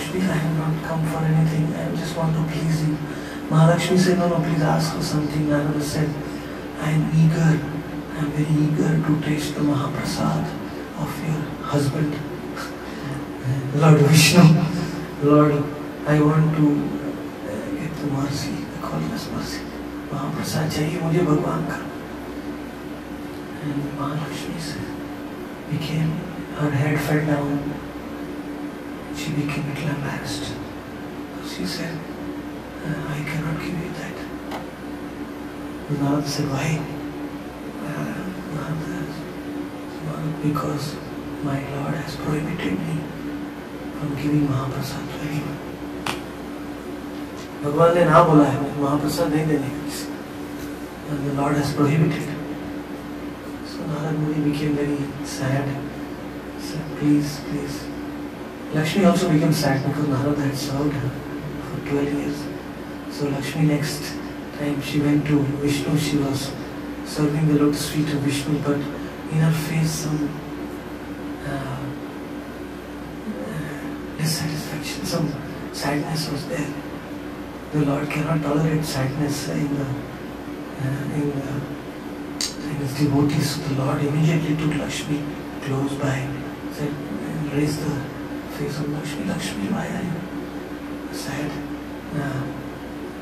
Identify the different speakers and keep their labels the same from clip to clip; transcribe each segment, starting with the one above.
Speaker 1: Mahalakshmi, I have not come for anything. I just want to please you. Mahalakshmi said, no, no, please ask for something. Narada said, I am eager, I am very eager to taste the Mahaprasad of your husband, Lord Vishnu. Lord, I want to uh, get the mercy, the causeless mercy. महाप्रसाद चाहिए मुझे भगवान का and Mahalakshmi said, became her head fell down she became a little embarrassed she said uh, I cannot give you that Narada said why uh, Narada said, because my Lord has prohibited me from giving Mahaprasad to anyone भगवान ने ना बोला है महाप्रसाद नहीं देने का the Lord has prohibited. So Narad Muni became very sad. He said, please, please. Lakshmi also became sad because Narad had served her for 12 years. So Lakshmi next time she went to Vishnu, she was serving the lotus feet of Vishnu, but in her face some uh, dissatisfaction, some sadness was there. The Lord cannot tolerate sadness in the uh, in, uh, in his devotees. The Lord immediately took Lakshmi close by, said, raised the of Lakshmi. Lakshmi, you sad? Uh,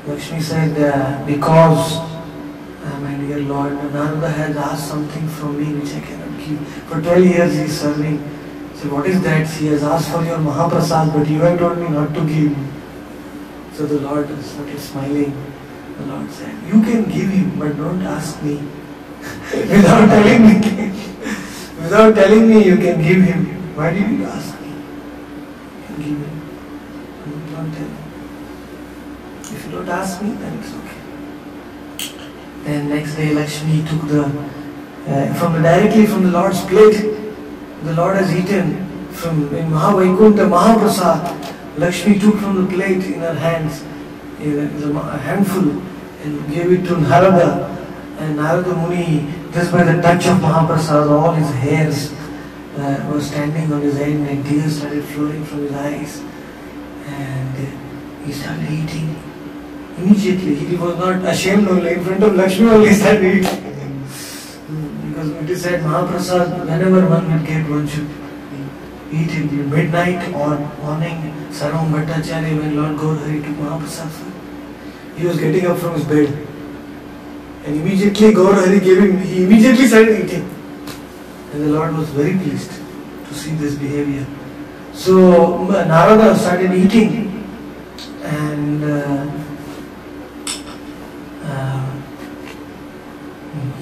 Speaker 1: Lakshmi said, uh, because uh, my dear Lord, Narada has asked something from me which I cannot give. For 12 years he is serving. So what is that? He has asked for your Mahaprasad, but you have told me not to give. So the Lord started smiling. The Lord said, You can give him, but don't ask me. Without telling me. Without telling me you can give him. Why did you ask me? You me. If you don't ask me, then it's okay. Then next day Lakshmi took the uh, from the directly from the Lord's plate. The Lord has eaten from in Mahavaikuntha Mahaprasad. Lakshmi took from the plate in her hands a handful and gave it to Narada. And Narada Muni, just by the touch of Mahaprasad, all his hairs uh, were standing on his end and tears started flowing from his eyes. And he started eating. Immediately, he was not ashamed only, in front of Lakshmi only started eating. Because it is said Mahaprasad, whenever one will get, one should eat in midnight or morning. Sarvam Bhattacharya, when Lord Gaurhari took Mahaprasad, he was getting up from his bed. And immediately Gaurhari gave him, he immediately started eating. And the Lord was very pleased to see this behavior. So Narada started eating and uh, uh,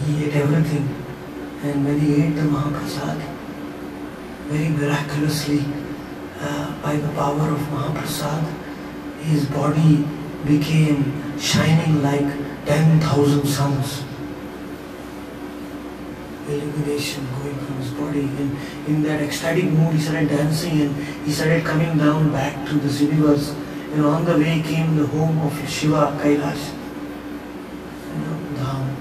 Speaker 1: he ate everything. And when he ate the Mahaprasad, very miraculously, uh, by the power of Mahaprasad, his body became shining like 10,000 suns. Illumination going from his body. And in that ecstatic mood, he started dancing and he started coming down back to this universe. And on the way came the home of Shiva, Kailash. You know, down.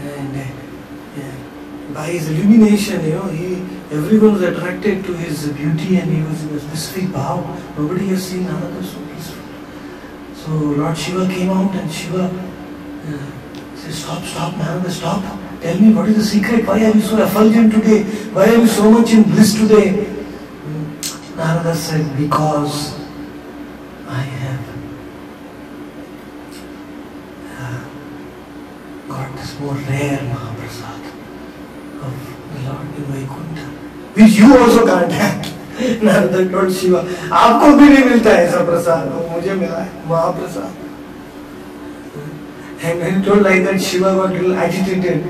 Speaker 1: And uh, by his illumination, you know, he everyone was attracted to his beauty and he was in a specific bow. Nobody has seen another so peaceful. So Lord Shiva came out and Shiva uh, said, Stop, stop, Narada, stop. Tell me what is the secret? Why are you so effulgent today? Why are you so much in bliss today? Hmm. Narada said, Because I have uh, got this more rare Mahaprasad of the Lord in Vaikuntha, which you also can't have. Narada told Shiva, आपको भी नहीं मिलता है ऐसा प्रसाद वो मुझे मिला है महाप्रसाद And he told like that, Shiva got a little agitated.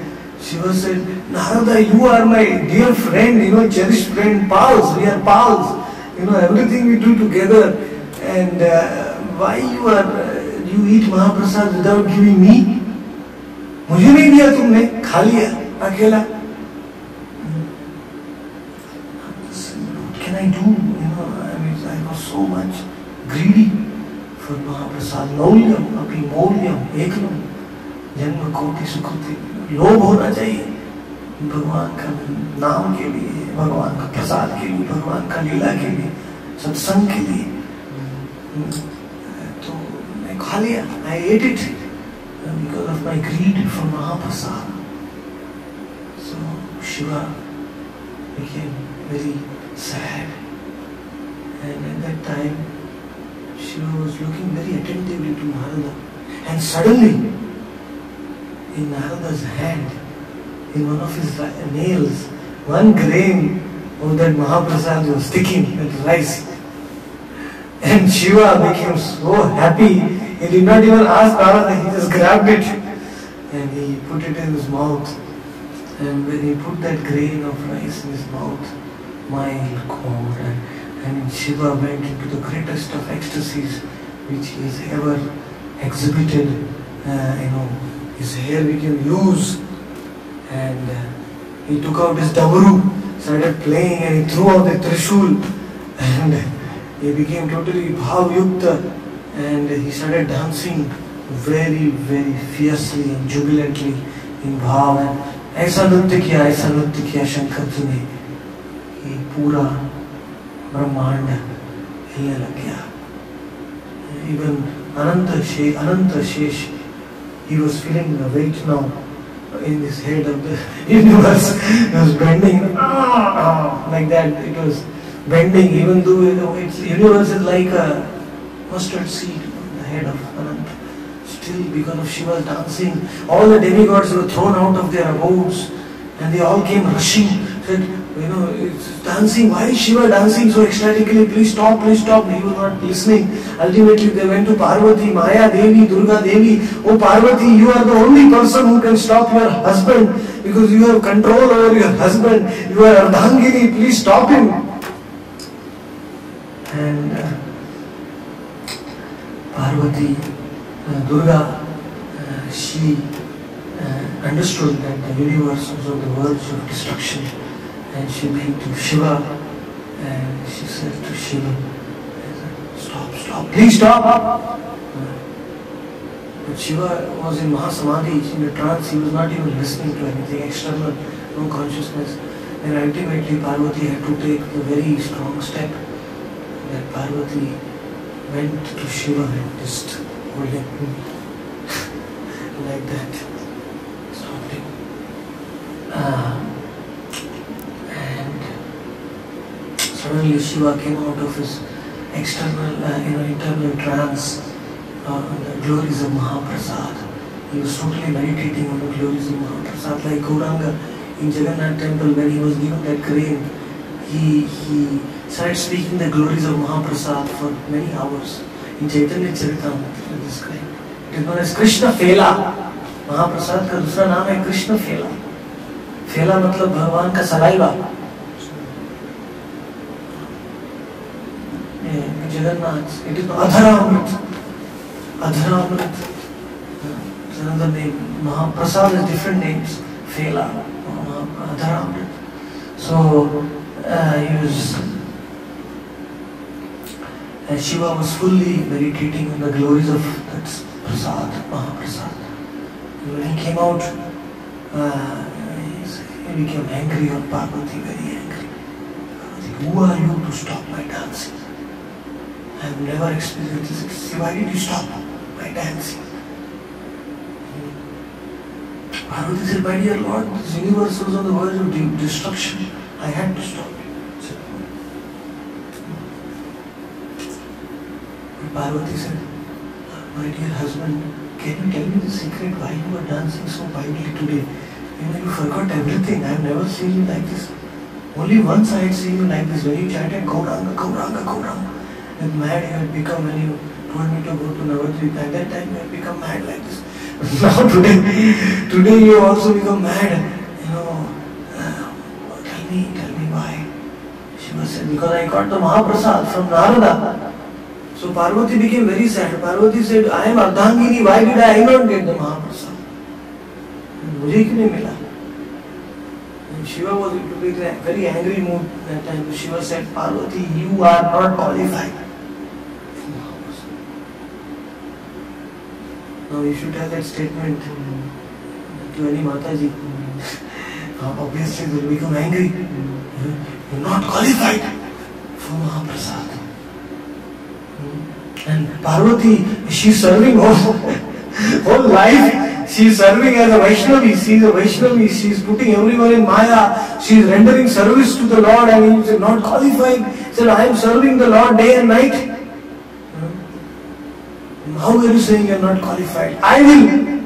Speaker 1: Shiva said, Narada, you are my dear friend, you know, cherished friend, pals, we are pals. You know, everything we do together. And uh, why you are, uh, you eat Mahaprasad without giving me? मुझे नहीं दिया तुमने खा लिया अकेला can I do? You know, I mean, I was so much greedy for Mahaprasad. Laulyam, api maulyam, eklam, जन्म कोटि सुकृति लोभ होना चाहिए। भगवान का नाम के लिए, भगवान का प्रसाद के लिए, भगवान का लीला के लिए, सत्संग के लिए। तो मैं खा लिया I ate it because of my greed for mahaprasad so Shiva became very sad. And at that time, Shiva was looking very attentively to Narada and suddenly in Narada's hand in one of his nails one grain of that Mahaprasad was sticking at rice and Shiva became so happy he did not even ask Narada he just grabbed it and he put it in his mouth and when he put that grain of rice in his mouth, my God, and, and Shiva went into the greatest of ecstasies which he has ever exhibited. Uh, you know, his hair became loose, and uh, he took out his dabru, started playing, and he threw out the trishul, and he became totally bhavyukta, and he started dancing very, very fiercely and jubilantly in bhav. And ऐसा नृत्य किया ऐसा नृत्य किया शंकर जी ने कि पूरा ब्रह्मांड हिलने लग गया इवन अनंत शेष अनंत शेष he was feeling the weight now in his head of the universe it was bending. Ah. Like that it was bending even though you know, its universe is like a mustard seed on the head of Ananta still because of Shiva's dancing, all the demigods were thrown out of their abodes and they all came rushing. Said, you know, it's dancing. Why is Shiva dancing so ecstatically? Please stop, please stop. He was not listening. Ultimately, they went to Parvati, Maya Devi, Durga Devi. Oh, Parvati, you are the only person who can stop your husband because you have control over your husband. You are Ardhangini, please stop him. And uh, Parvati, uh, Durga, uh, she uh, understood that the universe was on the verge of destruction and she went to Shiva and she said to Shiva, stop, stop, please stop. But Shiva was in Mahasamadhi, in a trance, he was not even listening to anything external, no consciousness. And ultimately Parvati had to take a very strong step that Parvati went to Shiva and just holding him like that. Stopped him. Uh, suddenly Shiva came out of his external, uh, you know, internal trance uh, the glories of Mahaprasad. He was totally meditating on the glories of Mahaprasad, like Gauranga in Jagannath temple when he was given that grain. He, he started speaking the glories of Mahaprasad for many hours. In Chaitanya Charitamrita it is. It is known as Krishna Fela. महाप्रसाद का दूसरा नाम है कृष्ण फेला फेला मतलब भगवान का saliva Jagannath. It is Adharamnath. Adharamnath. It's another name. Mahaprasad has different names. Fela, Adharamnath. So uh, he was. And Shiva was fully meditating on the glories of that Prasad, Mahaprasad. When he came out, uh, he became angry on Parvati, very angry. Who are you to stop my dancing? I have never experienced this. Why did you stop my dancing? Parvati said, my dear Lord, this universe was on the verge of destruction. I had to stop it. Parvati said, my dear husband, can you tell me the secret why you are dancing so wildly today? You know, you forgot everything. I have never seen you like this. Only once I had seen you like this when you chanted Gauranga, Gauranga, Gauranga. And mad you had become when you told me to go to Navadvip. At that time you had become mad like this. Now today, today you also become mad. You know, uh, tell me, tell me why. Shiva said, because I got the Mahaprasad from Narada. So Parvati became very sad. Parvati said, I am Ardhangini, why did I not get the Mahaprasad? मुझे क्यों नहीं मिला Shiva was in very angry mood that time. Shiva said, Parvati, you are not qualified. Now you should have that statement to any Mataji. Obviously they will become angry. You're not qualified for Mahaprasad. And Parvati, she's serving all, whole life. She's serving as a Vaishnavi. She's a Vaishnavi. She's putting everyone in Maya. She's rendering service to the Lord and he's not qualified. He said, I am serving the Lord day and night. How are you saying you're not qualified? I will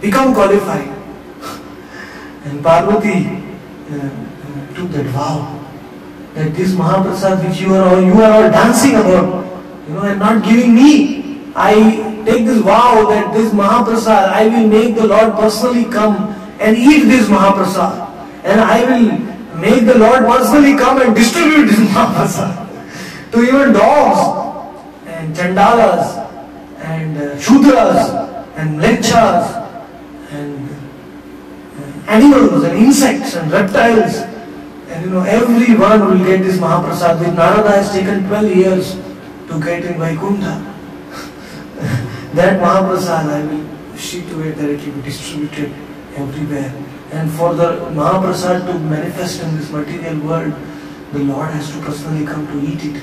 Speaker 1: become qualified. And Parvati uh, uh, took that vow that this Mahaprasad which you are all, you are all dancing about, you know, and not giving me. I take this vow that this Mahaprasad, I will make the Lord personally come and eat this Mahaprasad. And I will make the Lord personally come and distribute this Mahaprasad to even dogs and chandalas and shudras and lechas and animals and insects and reptiles. And you know, everyone will get this Mahaprasad. Which Narada has taken 12 years to get in Vaikuntha. that Mahaprasad, I will see to it that it will be distributed everywhere. And for the Mahaprasad to manifest in this material world, the Lord has to personally come to eat it.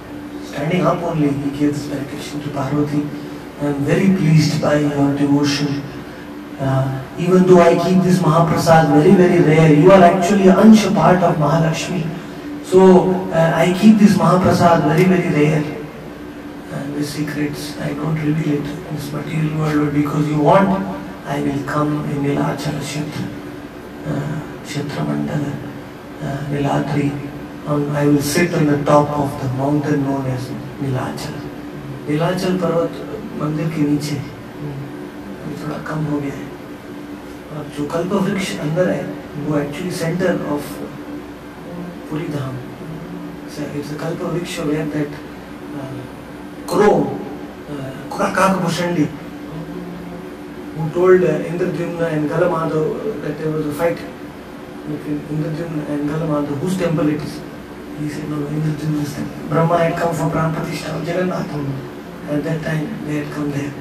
Speaker 1: standing up only, he gave this meditation to Parvati. I am very pleased by your devotion. Uh, even though I keep this Mahaprasad very, very rare, you are actually Ansha part of Mahalakshmi. So uh, I keep this Mahaprasad very, very rare. And the secrets, I don't reveal it in this material world, but because you want, I will come in Nilachala Kshetra, uh, Kshetra Mandala, uh, Niladri. On, I will sit on the top of the mountain known as Nilachal. Nilachal पर्वत मंदिर के नीचे अभी थोड़ा कम हो गया है और जो कल्प वृक्ष अंदर है वो actually centre of Puri dham it's a kalpa vriksha where that crow Kakabhushundi who told uh, Indradyumna and Galamadhav that there was a fight between Indradyumna and Galamadhav whose temple it is. He said, no, Indradyumna's temple. Brahma had come for Pran Pratishtha. At that time, they had come there.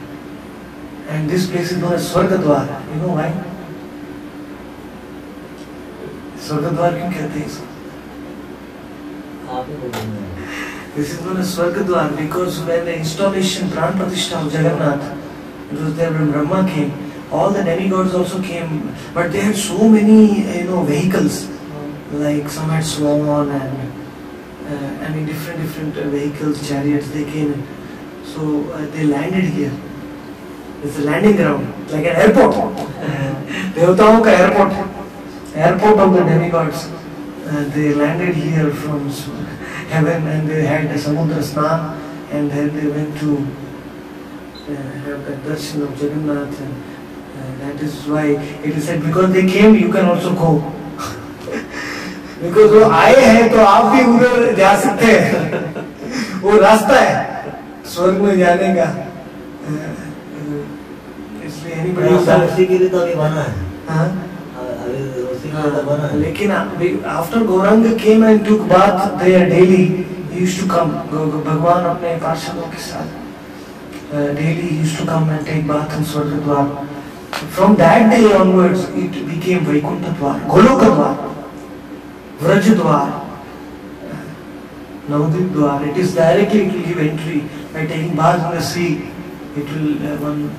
Speaker 1: And this place is known as Swargadwar. You know why? Swargadwar क्यों कहते हैं इसको
Speaker 2: ही
Speaker 1: is known as Swargadwar because when the installation, Pran Pratishtha of Jagannath, it was there when Brahma came, all the demigods also came, but they had so many you know vehicles, like some had swan and uh, I mean different different vehicles, chariots. They came, so uh, they landed here. It's a landing ground, like an airport. Devataon ka airport, airport of the demigods. Uh, they landed here from heaven and they had the samudra snan and then they went to uh, have the darshan of Jagannath and that is why it is said because they came you can also go. because वो आए हैं तो आप भी उधर जा सकते हैं। वो रास्ता है। स्वर्ग में जाने का। लेकिन after Gauranga came and took bath there daily used to come भगवान अपने पार्षदों के साथ daily used to come and take bath in Swargadwar from that day onwards it became Vaikuntha dwar Goloka dwar Vraja dwar Navadvip dwar it is directly it will give entry by taking bath in the sea it will one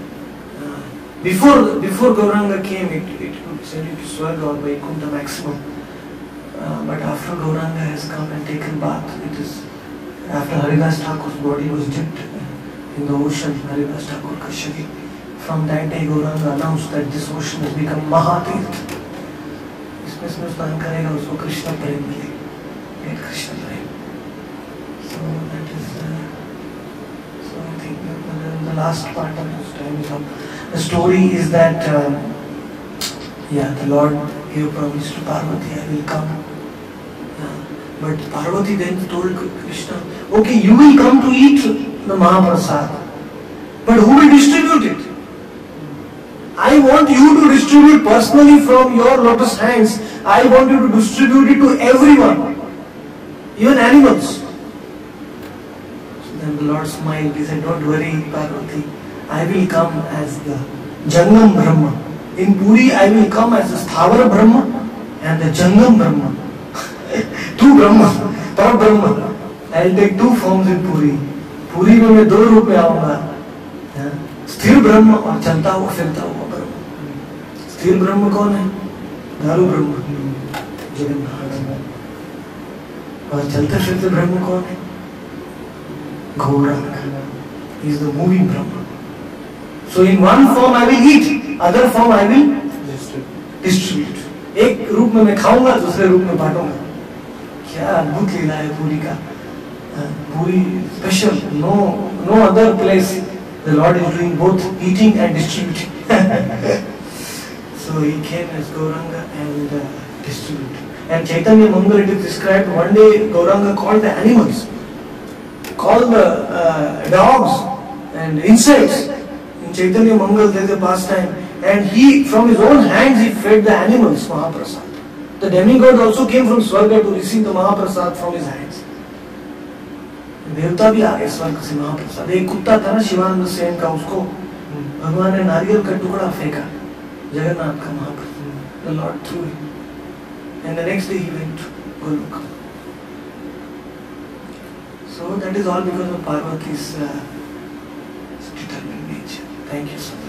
Speaker 1: before before Gauranga came, it, it could send you to Swarga or Vaikuntha maximum. Uh, but after Gauranga has come and taken bath, it is after Haridas Thakur's body was dipped in the ocean, Haridas Thakur Kashyaki. From that day, Gauranga announced that this ocean has become Mahatirth. इसमें इसमें स्नान करेगा उसको कृष्ण प्रेम मिलेगा get Krishna prem is uh, so I think that the, the last part of this time up. The story is that um, yeah, the Lord gave promise to Parvati, I will come. Yeah. But Parvati then told Krishna, okay, you will come to eat the Mahaprasad. But who will distribute it? Want you to distribute personally from your lotus hands. I want you to distribute it to everyone, even animals. So then the Lord smiled. He said, Don't worry, Parvati. I will come as the Jangam Brahma. In Puri, I will come as the Sthavar Brahma and the Jangam Brahma. two Brahma, Par Brahma. I will take two forms in Puri. Puri में मैं दो रूप में आऊँगा हाँ, स्थिर ब्रह्म और चलता हुआ फिरता हुआ स्थिर ब्रह्म कौन है? दारू ब्रह्म और चलते फिरते ब्रह्म कौन है? Gaurang is the moving Brahma. So in one form I will eat other form I will distribute एक रूप में मैं खाऊँगा, दूसरे रूप में बांटूँगा। क्या अद्भुत लीला है पूरी का। Puri special no no other place the lord is doing both eating and distributing So he came as Gauranga and uh, distributed. And Chaitanya Mangal described one day Gauranga called the animals, called the uh, dogs and insects. In Chaitanya Mangal there is a pastime and he from his own hands he fed the animals Mahaprasad. The demigod also came from Swarga to receive the Mahaprasad from his hands. देवता भी आ गए स्वर्ग से महाप्रसाद एक कुत्ता था ना शिवानंद सेन का उसको भगवान ने नारियल का टुकड़ा फेंका Jagannath Mahaprabhu, the Lord threw him. And the next day he went to Goloka. So that is all because of Parvati's uh, determined nature. Thank you so much.